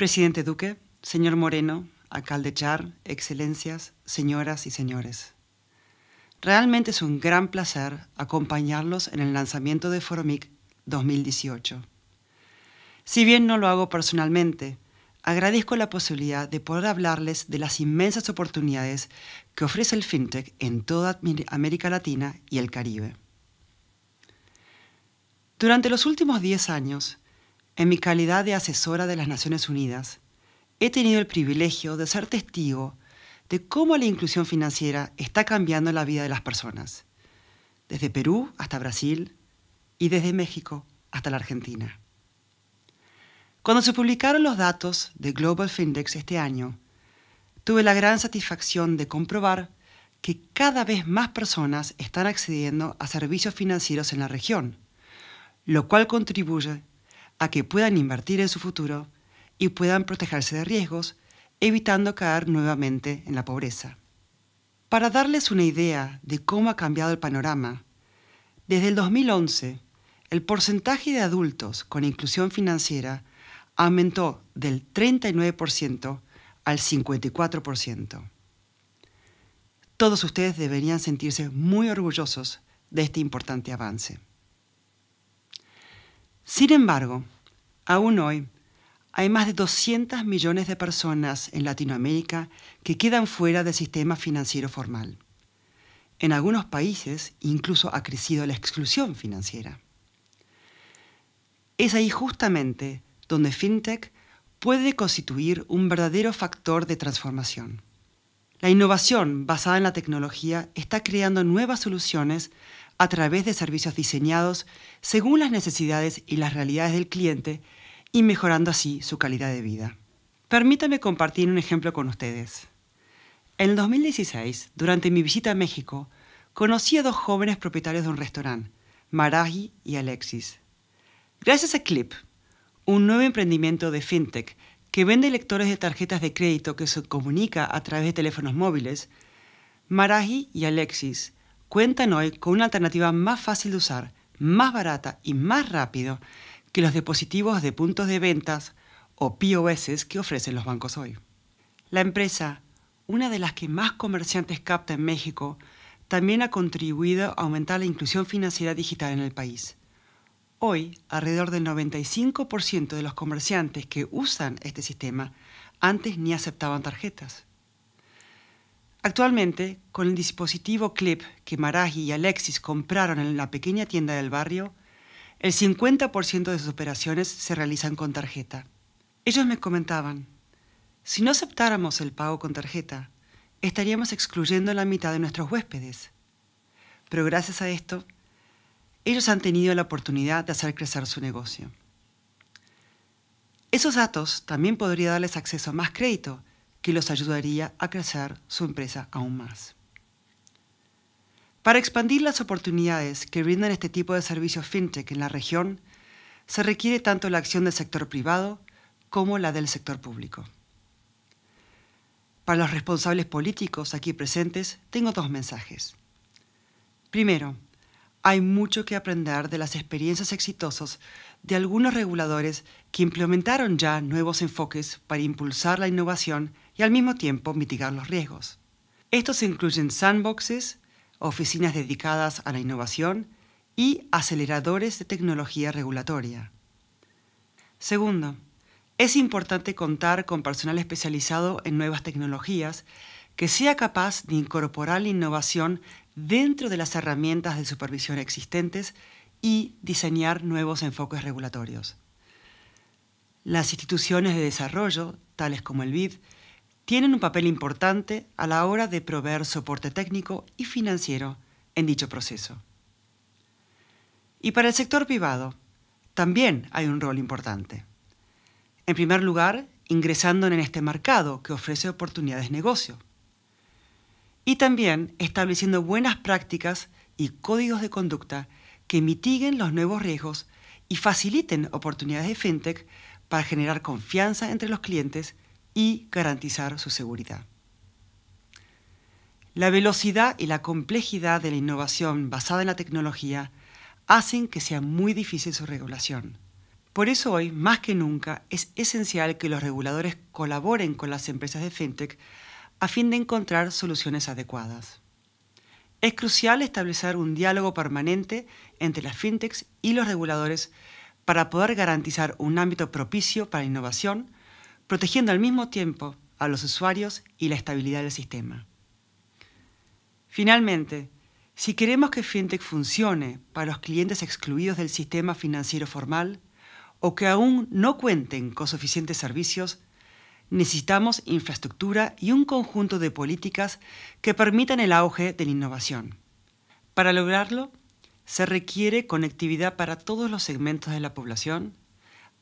Presidente Duque, señor Moreno, alcalde Char, excelencias, señoras y señores. Realmente es un gran placer acompañarlos en el lanzamiento de Foromic 2018. Si bien no lo hago personalmente, agradezco la posibilidad de poder hablarles de las inmensas oportunidades que ofrece el FinTech en toda América Latina y el Caribe. Durante los últimos 10 años, en mi calidad de asesora de las Naciones Unidas, he tenido el privilegio de ser testigo de cómo la inclusión financiera está cambiando la vida de las personas, desde Perú hasta Brasil y desde México hasta la Argentina. Cuando se publicaron los datos de Global Findex este año, tuve la gran satisfacción de comprobar que cada vez más personas están accediendo a servicios financieros en la región, lo cual contribuye a que puedan invertir en su futuro y puedan protegerse de riesgos evitando caer nuevamente en la pobreza. Para darles una idea de cómo ha cambiado el panorama, desde el 2011, el porcentaje de adultos con inclusión financiera aumentó del 39% al 54%. Todos ustedes deberían sentirse muy orgullosos de este importante avance. Sin embargo, aún hoy, hay más de 200 millones de personas en Latinoamérica que quedan fuera del sistema financiero formal. En algunos países incluso ha crecido la exclusión financiera. Es ahí justamente donde FinTech puede constituir un verdadero factor de transformación. La innovación basada en la tecnología está creando nuevas soluciones a través de servicios diseñados según las necesidades y las realidades del cliente y mejorando así su calidad de vida. Permítame compartir un ejemplo con ustedes. En el 2016, durante mi visita a México, conocí a dos jóvenes propietarios de un restaurante, Maragi y Alexis. Gracias a Clip, un nuevo emprendimiento de fintech que vende lectores de tarjetas de crédito que se comunica a través de teléfonos móviles, Maragi y Alexis cuentan hoy con una alternativa más fácil de usar, más barata y más rápido que los dispositivos de puntos de ventas o POS que ofrecen los bancos hoy. La empresa, una de las que más comerciantes capta en México, también ha contribuido a aumentar la inclusión financiera digital en el país. Hoy, alrededor del 95% de los comerciantes que usan este sistema antes ni aceptaban tarjetas. Actualmente, con el dispositivo Clip que Maraji y Alexis compraron en la pequeña tienda del barrio, el 50% de sus operaciones se realizan con tarjeta. Ellos me comentaban, si no aceptáramos el pago con tarjeta, estaríamos excluyendo la mitad de nuestros huéspedes. Pero gracias a esto, ellos han tenido la oportunidad de hacer crecer su negocio. Esos datos también podría darles acceso a más crédito, que los ayudaría a crecer su empresa aún más. Para expandir las oportunidades que brindan este tipo de servicios fintech en la región, se requiere tanto la acción del sector privado como la del sector público. Para los responsables políticos aquí presentes, tengo dos mensajes. Primero, hay mucho que aprender de las experiencias exitosas de algunos reguladores que implementaron ya nuevos enfoques para impulsar la innovación y al mismo tiempo mitigar los riesgos. Estos incluyen sandboxes, oficinas dedicadas a la innovación y aceleradores de tecnología regulatoria. Segundo, es importante contar con personal especializado en nuevas tecnologías que sea capaz de incorporar la innovación dentro de las herramientas de supervisión existentes y diseñar nuevos enfoques regulatorios. Las instituciones de desarrollo, tales como el BID, tienen un papel importante a la hora de proveer soporte técnico y financiero en dicho proceso. Y para el sector privado, también hay un rol importante. En primer lugar, ingresando en este mercado que ofrece oportunidades de negocio. Y también estableciendo buenas prácticas y códigos de conducta que mitiguen los nuevos riesgos y faciliten oportunidades de fintech para generar confianza entre los clientes y garantizar su seguridad. La velocidad y la complejidad de la innovación basada en la tecnología hacen que sea muy difícil su regulación. Por eso hoy, más que nunca, es esencial que los reguladores colaboren con las empresas de fintech a fin de encontrar soluciones adecuadas. Es crucial establecer un diálogo permanente entre las fintechs y los reguladores para poder garantizar un ámbito propicio para la innovación, protegiendo al mismo tiempo a los usuarios y la estabilidad del sistema. Finalmente, si queremos que FinTech funcione para los clientes excluidos del sistema financiero formal o que aún no cuenten con suficientes servicios, necesitamos infraestructura y un conjunto de políticas que permitan el auge de la innovación. Para lograrlo, se requiere conectividad para todos los segmentos de la población,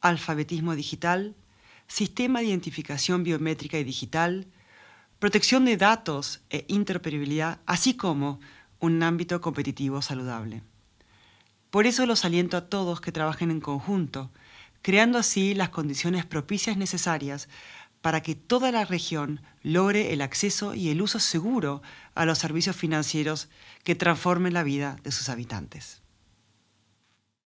alfabetismo digital, sistema de identificación biométrica y digital, protección de datos e interoperabilidad, así como un ámbito competitivo saludable. Por eso los aliento a todos que trabajen en conjunto, creando así las condiciones propicias necesarias para que toda la región logre el acceso y el uso seguro a los servicios financieros que transformen la vida de sus habitantes.